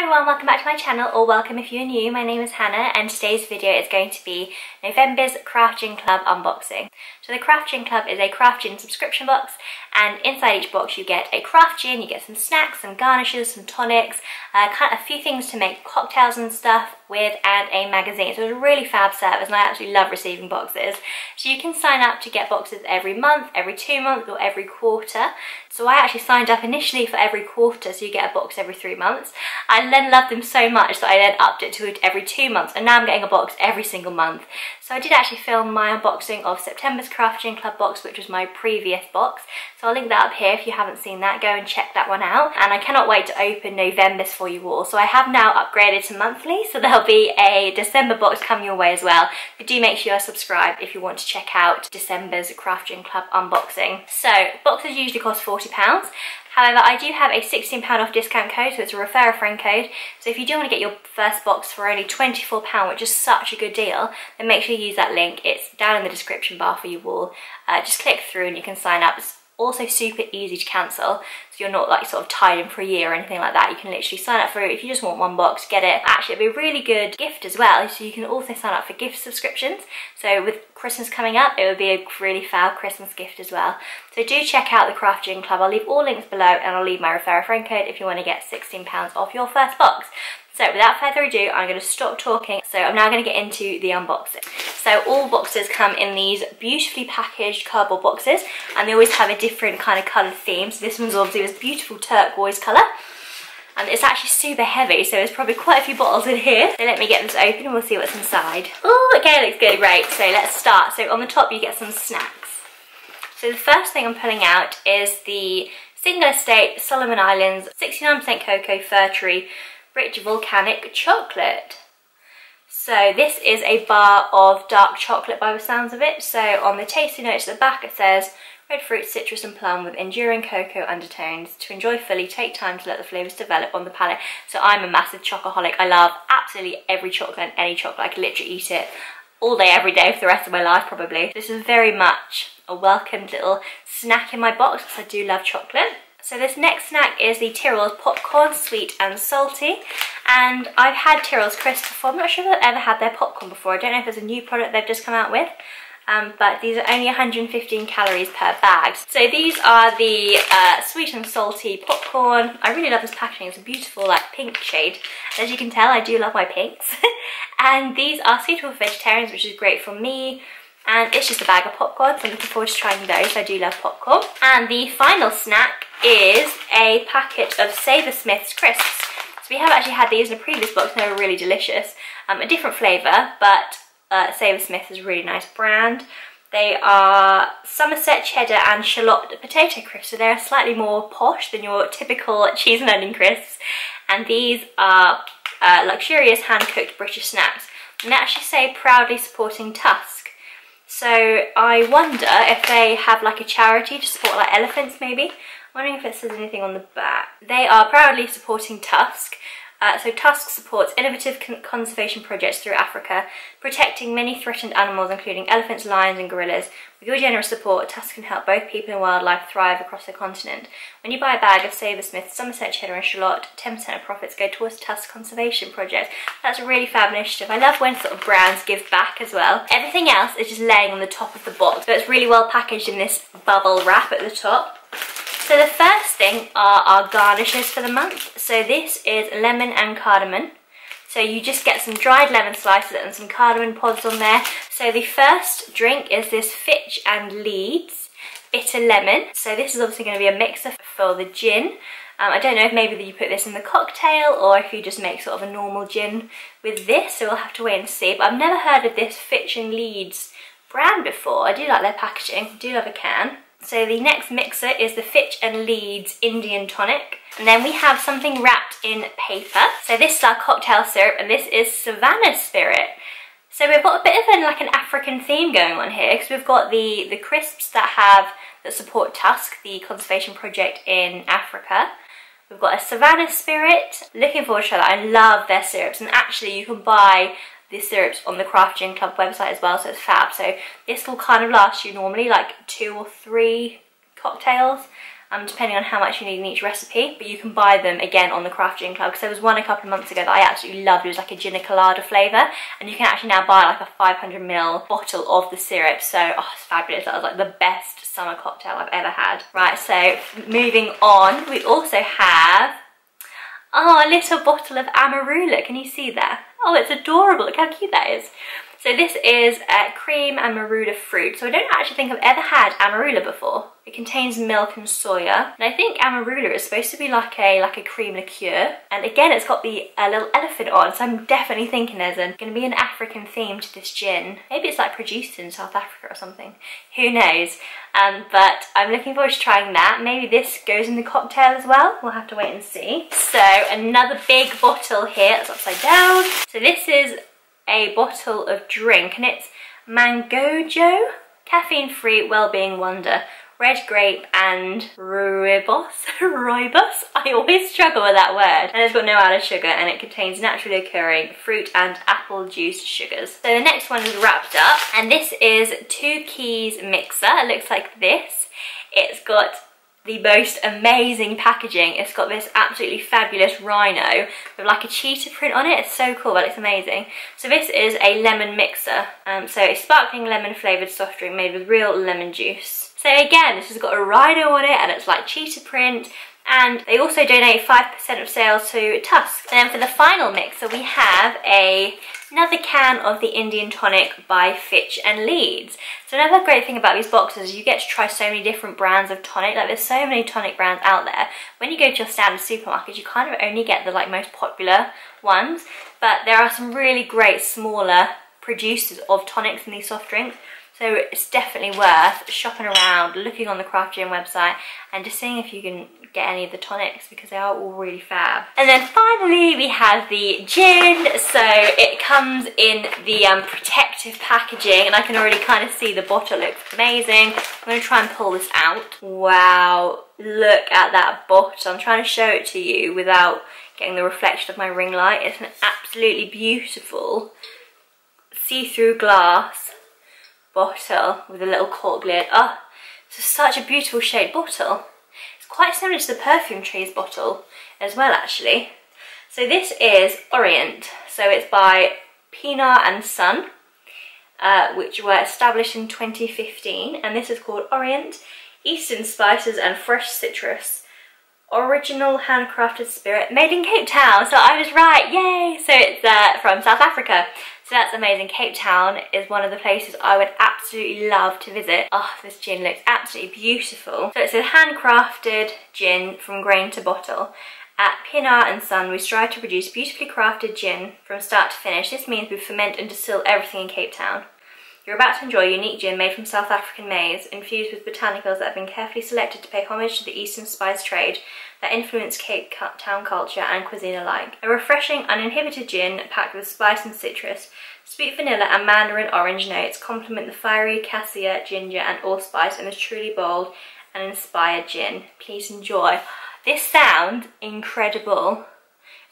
Hi everyone, welcome back to my channel, or welcome if you're new. My name is Hannah, and today's video is going to be November's Craft Gin Club unboxing. So the Craft Gin Club is a craft gin subscription box, and inside each box you get a craft gin, you get some snacks, some garnishes, some tonics, uh, a few things to make cocktails and stuff with, and a magazine. So it's a really fab service, and I absolutely love receiving boxes. So you can sign up to get boxes every month, every two months, or every quarter. So I actually signed up initially for every quarter, so you get a box every three months. I then loved them so much that I then upped it to every two months and now I'm getting a box every single month. So I did actually film my unboxing of September's Craft Gin Club box which was my previous box. So I'll link that up here if you haven't seen that, go and check that one out. And I cannot wait to open November's for you all. So I have now upgraded to monthly so there'll be a December box coming your way as well. But do make sure you're subscribed if you want to check out December's Craft Gin Club unboxing. So boxes usually cost £40 However, I do have a £16 off discount code, so it's a refer a friend code. So if you do want to get your first box for only £24, which is such a good deal, then make sure you use that link. It's down in the description bar for you all. Uh, just click through and you can sign up. It's also super easy to cancel. So you're not like sort of tied in for a year or anything like that. You can literally sign up for it if you just want one box get it. Actually it'd be a really good gift as well so you can also sign up for gift subscriptions. So with Christmas coming up it would be a really fab Christmas gift as well. So do check out the Craft Gin Club. I'll leave all links below and I'll leave my refer a friend code if you want to get £16 off your first box so without further ado, I'm going to stop talking. So I'm now going to get into the unboxing. So all boxes come in these beautifully packaged cardboard boxes and they always have a different kind of colour theme. So this one's obviously this beautiful turquoise colour and it's actually super heavy so there's probably quite a few bottles in here so let me get this open and we'll see what's inside oh okay looks good right so let's start so on the top you get some snacks so the first thing I'm pulling out is the single estate Solomon Islands 69% cocoa Firetree rich volcanic chocolate. So this is a bar of dark chocolate by the sounds of it. So on the tasty notes at the back it says, red fruit, citrus and plum with enduring cocoa undertones. To enjoy fully, take time to let the flavours develop on the palate. So I'm a massive chocoholic. I love absolutely every chocolate and any chocolate. I could literally eat it all day, every day for the rest of my life probably. This is very much a welcomed little snack in my box because I do love chocolate. So this next snack is the Tyrrell's Popcorn, sweet and salty. And I've had Tyrrell's crisps before. I'm not sure if I've ever had their popcorn before. I don't know if there's a new product they've just come out with. Um, but these are only 115 calories per bag. So these are the uh, sweet and salty popcorn. I really love this packaging. It's a beautiful like pink shade. As you can tell, I do love my pinks. and these are suitable for vegetarians, which is great for me. And it's just a bag of popcorn, so I'm looking forward to trying those. I do love popcorn. And the final snack is a packet of Savoursmiths crisps. So we have actually had these in a previous box and they were really delicious. Um, a different flavour, but uh, is a really nice brand. They are Somerset cheddar and shallot potato crisps, so they're slightly more posh than your typical cheese and onion crisps. And these are uh, luxurious hand-cooked British snacks. And they actually say proudly supporting Tusk. So I wonder if they have like a charity to support like elephants maybe wondering if it says anything on the back. They are proudly supporting Tusk. Uh, so Tusk supports innovative con conservation projects through Africa, protecting many threatened animals including elephants, lions and gorillas. With your generous support, Tusk can help both people and wildlife thrive across the continent. When you buy a bag of Savoursmith, Somerset cheddar and shallot, 10% of profits go towards Tusk conservation projects. That's a really fab initiative. I love when sort of brands give back as well. Everything else is just laying on the top of the box, but it's really well packaged in this bubble wrap at the top. So the first thing are our garnishes for the month. So this is lemon and cardamom. So you just get some dried lemon slices and some cardamom pods on there. So the first drink is this Fitch and Leedes Bitter Lemon. So this is obviously going to be a mixer for the gin. Um, I don't know if maybe you put this in the cocktail or if you just make sort of a normal gin with this. So we'll have to wait and see. But I've never heard of this Fitch and Leedes brand before. I do like their packaging. I do love a can. So the next mixer is the Fitch and Leedes Indian Tonic. And then we have something wrapped in paper. So this is our cocktail syrup and this is Savannah Spirit. So we've got a bit of an, like an African theme going on here because we've got the, the crisps that have, that support Tusk, the conservation project in Africa. We've got a Savannah Spirit. Looking forward to that. I love their syrups and actually you can buy the syrups on the Craft Gin Club website as well, so it's fab. So this will kind of last you normally like two or three cocktails. um, depending on how much you need in each recipe. But you can buy them again on the Craft Gin Club because there was one a couple of months ago that I absolutely loved. It was like a gin colada flavour and you can actually now buy like a 500ml bottle of the syrup. So, oh, it's fabulous. That was like the best summer cocktail I've ever had. Right, so moving on, we also have Oh, a little bottle of Amarula. Can you see that? Oh, it's adorable. Look how cute that is. So this is uh, cream and marula fruit. So I don't actually think I've ever had amarula before. It contains milk and soya. And I think amarula is supposed to be like a like a cream liqueur. And again, it's got the uh, little elephant on. So I'm definitely thinking there's going to be an African theme to this gin. Maybe it's like produced in South Africa or something. Who knows? Um, but I'm looking forward to trying that. Maybe this goes in the cocktail as well. We'll have to wait and see. So another big bottle here. It's upside down. So this is a bottle of drink and it's Mangojo, caffeine-free well-being wonder, red grape and rooibos, rooibos, I always struggle with that word. And it's got no added sugar and it contains naturally occurring fruit and apple juice sugars. So the next one is wrapped up and this is Two Keys Mixer. It looks like this. It's got the most amazing packaging. It's got this absolutely fabulous rhino with like a cheetah print on it. It's so cool, but it's amazing. So this is a lemon mixer. Um, so a sparkling lemon flavoured soft drink made with real lemon juice. So again, this has got a rhino on it and it's like cheetah print and they also donate 5% of sales to Tusk. And then for the final mixer we have a another can of the Indian tonic by Fitch and Leedes. So another great thing about these boxes is you get to try so many different brands of tonic. Like there's so many tonic brands out there. When you go to your standard supermarket, you kind of only get the like most popular ones. But there are some really great smaller producers of tonics in these soft drinks. So it's definitely worth shopping around, looking on the Craft Gin website and just seeing if you can get any of the tonics because they are all really fab. And then finally we have the gin. So it comes in the um, protective packaging and I can already kind of see the bottle looks amazing. I'm going to try and pull this out. Wow, look at that bottle. I'm trying to show it to you without getting the reflection of my ring light. It's an absolutely beautiful see-through glass bottle with a little cork lid. Oh, it's such a beautiful shaped bottle. It's quite similar to the Perfume Trees bottle as well actually. So this is Orient. So it's by Pienaar and Son, uh, which were established in 2015. And this is called Orient, Eastern Spices and Fresh Citrus. Original handcrafted spirit made in Cape Town. So I was right, yay! So it's uh, from South Africa. So that's amazing. Cape Town is one of the places I would absolutely love to visit. Oh, this gin looks absolutely beautiful. So it's a handcrafted gin from grain to bottle. At Pienaar and Son, we strive to produce beautifully crafted gin from start to finish. This means we ferment and distill everything in Cape Town. You're about to enjoy a unique gin made from South African maize, infused with botanicals that have been carefully selected to pay homage to the Eastern spice trade that influence Cape Town culture and cuisine alike. A refreshing, uninhibited gin packed with spice and citrus, sweet vanilla and mandarin orange notes complement the fiery cassia, ginger and allspice in a truly bold and inspired gin. Please enjoy. This sounds incredible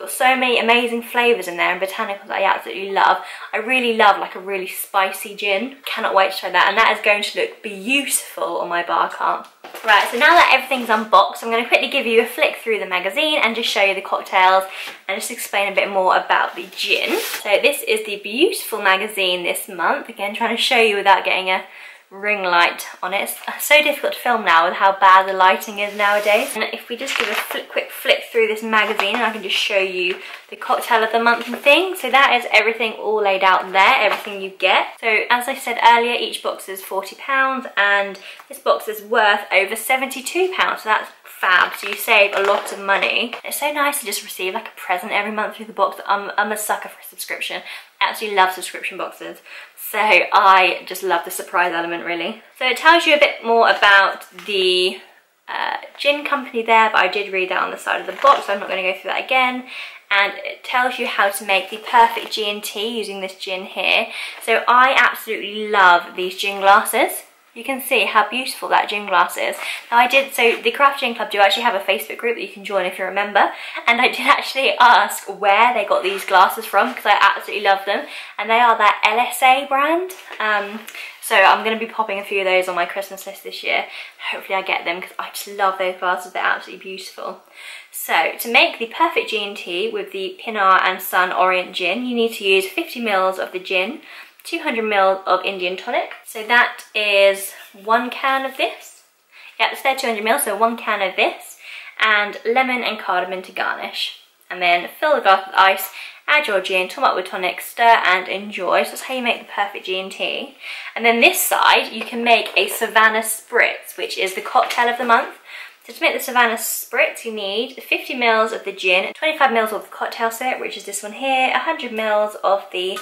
got so many amazing flavours in there and botanicals I absolutely love. I really love like a really spicy gin. Cannot wait to try that and that is going to look beautiful on my bar cart. Right, so now that everything's unboxed, I'm going to quickly give you a flick through the magazine and just show you the cocktails and just explain a bit more about the gin. So this is the beautiful magazine this month. Again, trying to show you without getting a ring light on it. It's so difficult to film now with how bad the lighting is nowadays. And if we just give a quick flick through this magazine and I can just show you the cocktail of the month and thing. So that is everything all laid out there, everything you get. So as I said earlier, each box is £40 and this box is worth over £72. So that's fab so you save a lot of money it's so nice to just receive like a present every month through the box I'm, I'm a sucker for a subscription I absolutely love subscription boxes so I just love the surprise element really. So it tells you a bit more about the uh, gin company there, but I did read that on the side of the box, so I'm not going to go through that again. And it tells you how to make the perfect G&T using this gin here. So I absolutely love these gin glasses. You can see how beautiful that gin glass is. Now I did, so the Craft Gin Club do actually have a Facebook group that you can join if you're a member, and I did actually ask where they got these glasses from because I absolutely love them, and they are that LSA brand. Um, so I'm going to be popping a few of those on my Christmas list this year. Hopefully I get them because I just love those glasses. They're absolutely beautiful. So to make the perfect G&T with the Pienaar and Son Orient Gin, you need to use 50 mils of the gin, 200 mils of Indian tonic. So that is one can of this. Yeah, it's there 200 ml, so one can of this, and lemon and cardamom to garnish. And then fill the glass with ice add your gin, top up with tonic, stir and enjoy. So that's how you make the perfect G&T. And then this side, you can make a Savannah Spritz, which is the cocktail of the month. So to make the Savannah Spritz, you need 50 mils of the gin, 25 mils of the cocktail syrup, which is this one here, 100 mils of the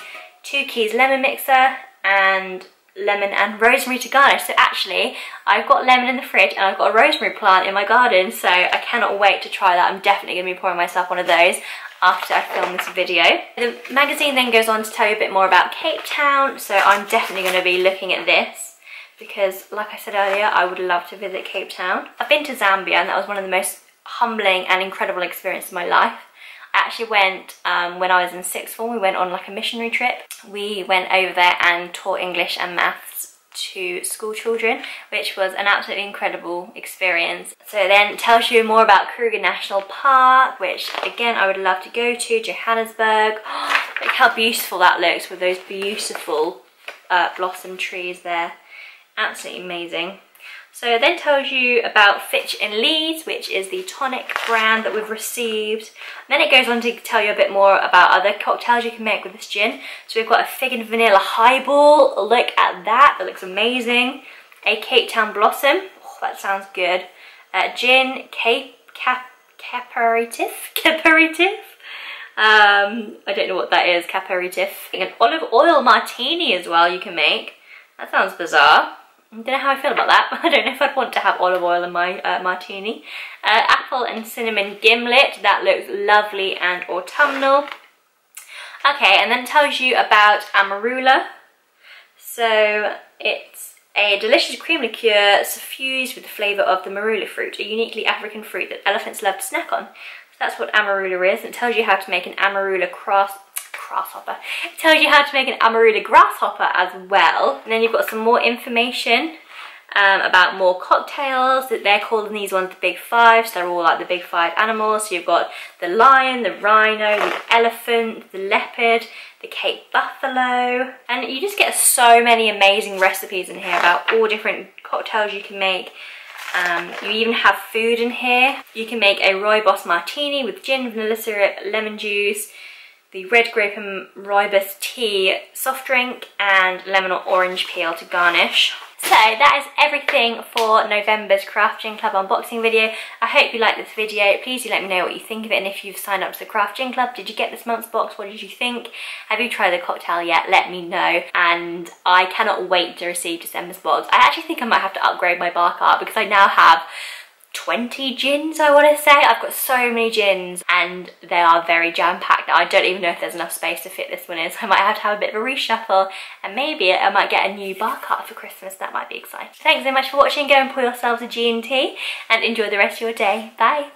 Two Keys lemon mixer, and lemon and rosemary to garnish. So actually, I've got lemon in the fridge and I've got a rosemary plant in my garden, so I cannot wait to try that. I'm definitely going to be pouring myself one of those after I film this video. The magazine then goes on to tell you a bit more about Cape Town, so I'm definitely going to be looking at this because like I said earlier, I would love to visit Cape Town. I've been to Zambia and that was one of the most humbling and incredible experiences of my life. Actually went, um, when I was in sixth form, we went on like a missionary trip. We went over there and taught English and maths to school children, which was an absolutely incredible experience. So then tells you more about Kruger National Park, which again I would love to go to, Johannesburg. Look how beautiful that looks with those beautiful uh, blossom trees there. Absolutely amazing. So it then tells you about Fitch and Leedes, which is the tonic brand that we've received. And then it goes on to tell you a bit more about other cocktails you can make with this gin. So we've got a fig and vanilla highball. Look at that, that looks amazing. A Cape Town Blossom, oh, that sounds good. Uh, gin, Cape, cap, caperitif, caperitif. Um, I don't know what that is, caperitif. An olive oil martini as well you can make. That sounds bizarre. I don't know how I feel about that. I don't know if I'd want to have olive oil in my uh, martini. Uh, apple and cinnamon gimlet. That looks lovely and autumnal. Okay, and then tells you about amarula. So it's a delicious cream liqueur suffused with the flavour of the marula fruit, a uniquely African fruit that elephants love to snack on. So that's what amarula is. It tells you how to make an amarula cross grasshopper. It tells you how to make an Amarula grasshopper as well. And then you've got some more information um, about more cocktails. They're calling these ones the big five, so they're all like the big five animals. So you've got the lion, the rhino, the elephant, the leopard, the Cape buffalo. And you just get so many amazing recipes in here about all different cocktails you can make. Um, you even have food in here. You can make a rooibos martini with gin, vanilla syrup, lemon juice, the red grape and rooibos tea soft drink and lemon or orange peel to garnish. So that is everything for November's Craft Gin Club unboxing video. I hope you liked this video. Please do let me know what you think of it and if you've signed up to the Craft Gin Club. Did you get this month's box? What did you think? Have you tried the cocktail yet? Let me know. And I cannot wait to receive December's box. I actually think I might have to upgrade my bar cart because I now have 20 gins I want to say. I've got so many gins and they are very jam-packed. I don't even know if there's enough space to fit this one in so I might have to have a bit of a reshuffle and maybe I might get a new bar cart for Christmas. That might be exciting. Thanks so much for watching. Go and pour yourselves a G&T and enjoy the rest of your day. Bye.